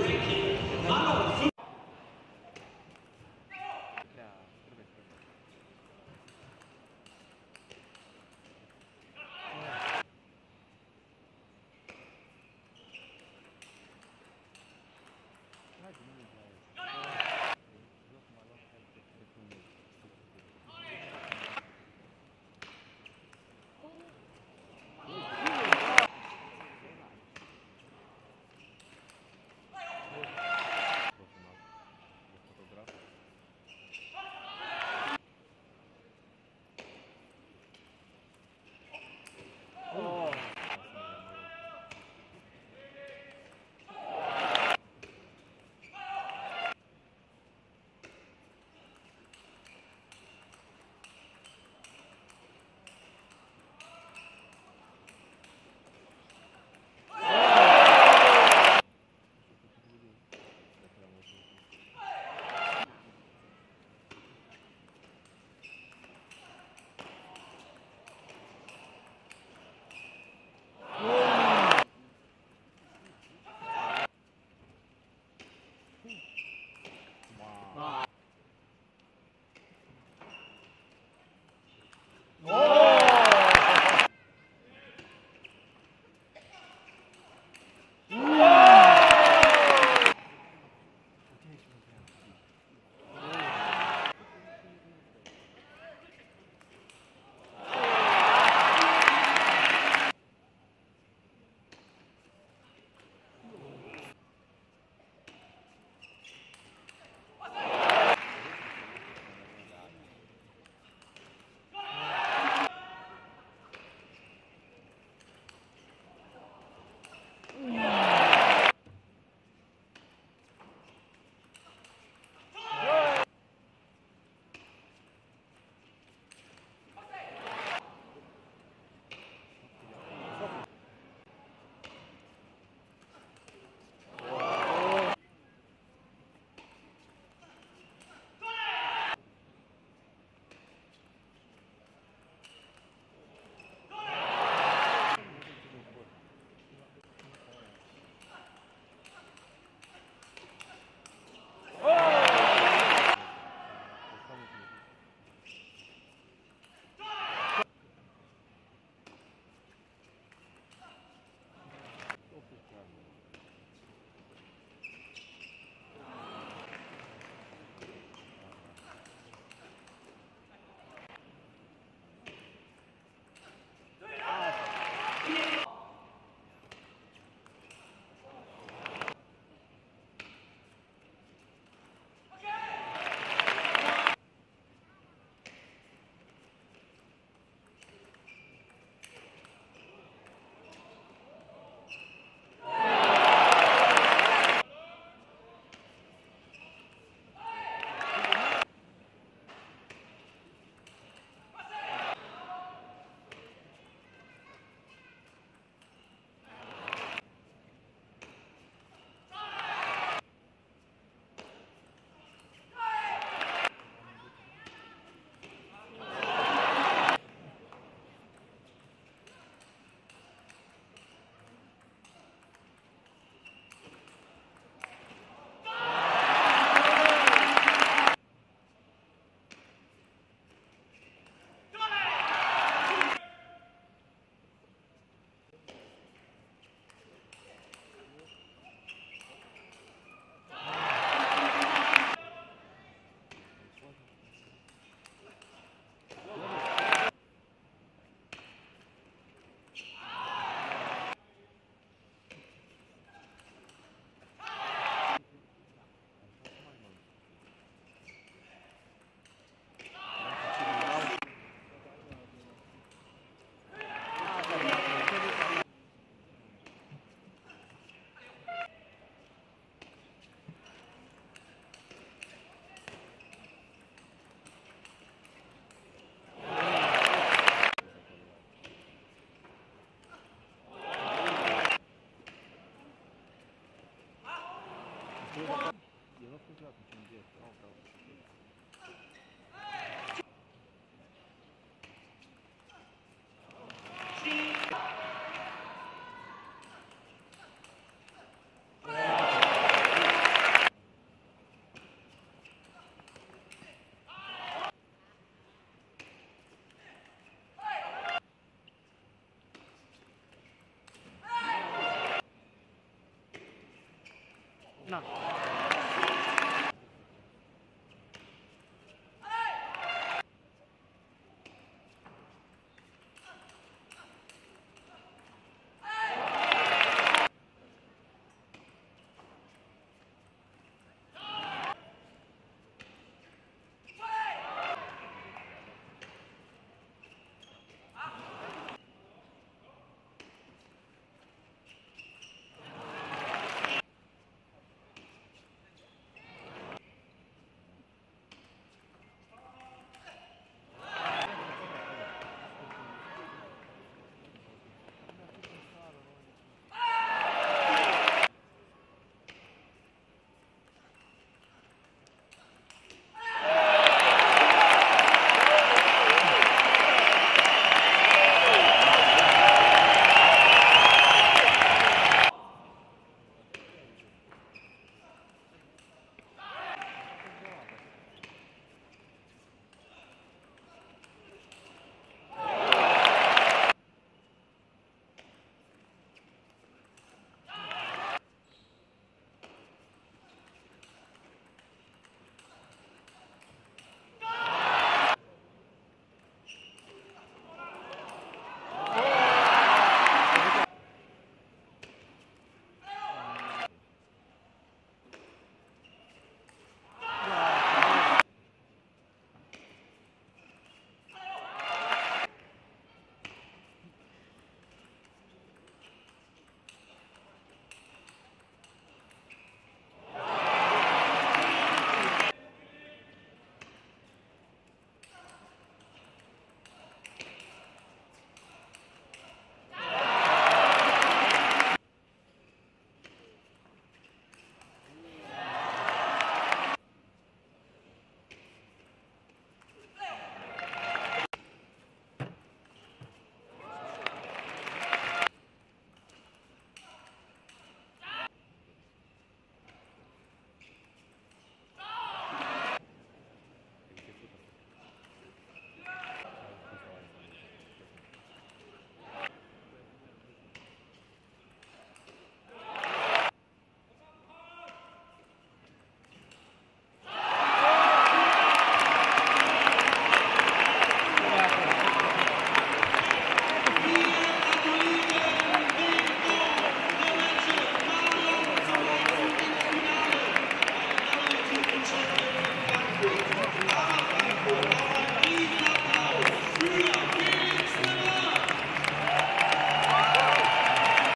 Ricky. 那。